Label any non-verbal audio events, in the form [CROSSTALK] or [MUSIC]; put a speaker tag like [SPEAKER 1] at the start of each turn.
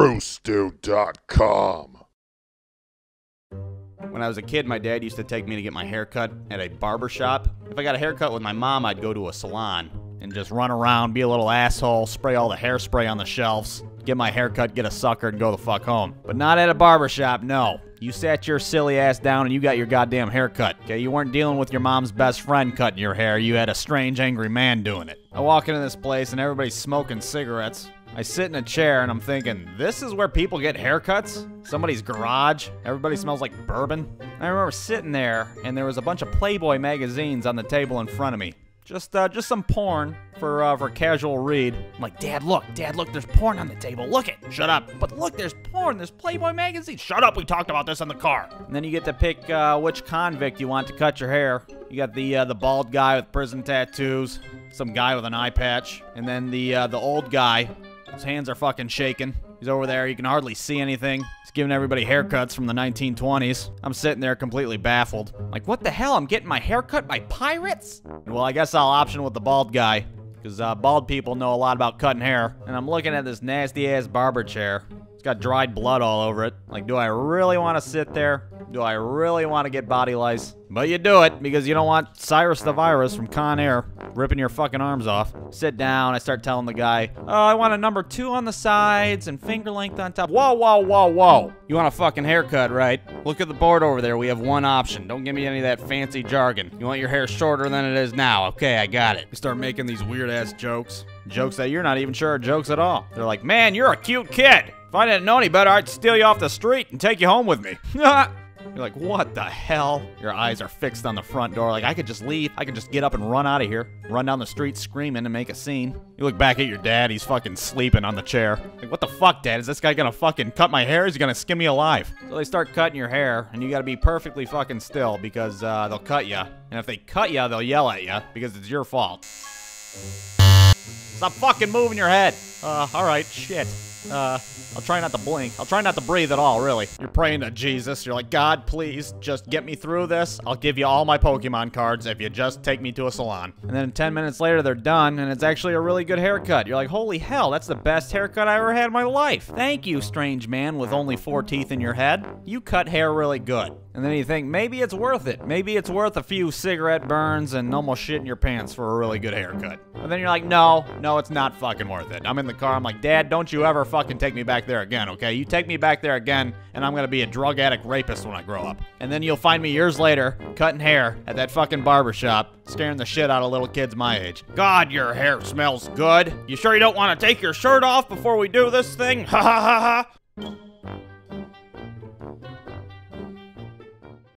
[SPEAKER 1] BrewStew.com.
[SPEAKER 2] When I was a kid, my dad used to take me to get my hair cut at a barber shop. If I got a haircut with my mom, I'd go to a salon and just run around, be a little asshole, spray all the hairspray on the shelves, get my haircut, get a sucker, and go the fuck home. But not at a barber shop, no. You sat your silly ass down and you got your goddamn haircut. Okay, you weren't dealing with your mom's best friend cutting your hair. You had a strange, angry man doing it. I walk into this place and everybody's smoking cigarettes. I sit in a chair and I'm thinking, this is where people get haircuts? Somebody's garage? Everybody smells like bourbon? I remember sitting there and there was a bunch of Playboy magazines on the table in front of me. Just, uh, just some porn for, uh, for casual read. I'm like, Dad, look, Dad, look, there's porn on the table. Look it. Shut up. But look, there's porn. There's Playboy magazine. Shut up. We talked about this in the car. And then you get to pick uh, which convict you want to cut your hair. You got the uh, the bald guy with prison tattoos, some guy with an eye patch, and then the uh, the old guy. His hands are fucking shaking. He's over there. You can hardly see anything. He's giving everybody haircuts from the 1920s. I'm sitting there completely baffled. Like, what the hell? I'm getting my haircut by pirates? Well, I guess I'll option with the bald guy. Because uh, bald people know a lot about cutting hair. And I'm looking at this nasty ass barber chair. It's got dried blood all over it. Like, do I really want to sit there? Do I really want to get body lice? But you do it because you don't want Cyrus the Virus from Con Air ripping your fucking arms off. Sit down. I start telling the guy, oh, I want a number two on the sides and finger length on top. Whoa, whoa, whoa, whoa. You want a fucking haircut, right? Look at the board over there. We have one option. Don't give me any of that fancy jargon. You want your hair shorter than it is now. Okay, I got it. You start making these weird ass jokes. Jokes that you're not even sure are jokes at all. They're like, man, you're a cute kid. If I didn't know any better, I'd steal you off the street and take you home with me. [LAUGHS] You're like, what the hell? Your eyes are fixed on the front door. Like, I could just leave. I could just get up and run out of here. Run down the street screaming and make a scene. You look back at your dad. He's fucking sleeping on the chair. Like, what the fuck, dad? Is this guy gonna fucking cut my hair? Is he gonna skin me alive? So they start cutting your hair, and you gotta be perfectly fucking still because uh, they'll cut you. And if they cut you, they'll yell at you because it's your fault. Stop fucking moving your head. Uh, alright, shit. Uh, I'll try not to blink. I'll try not to breathe at all, really. You're praying to Jesus. You're like, God, please, just get me through this. I'll give you all my Pokemon cards if you just take me to a salon. And then 10 minutes later, they're done, and it's actually a really good haircut. You're like, holy hell, that's the best haircut I ever had in my life. Thank you, strange man with only four teeth in your head. You cut hair really good. And then you think, maybe it's worth it. Maybe it's worth a few cigarette burns and almost shit in your pants for a really good haircut. And then you're like, no, no, it's not fucking worth it. I'm in the car, I'm like, Dad, don't you ever fucking take me back there again, okay? You take me back there again, and I'm gonna be a drug addict rapist when I grow up. And then you'll find me years later, cutting hair at that fucking barber shop, scaring the shit out of little kids my age. God, your hair smells good. You sure you don't want to take your shirt off before we do this thing? [LAUGHS] Ha ha ha ha.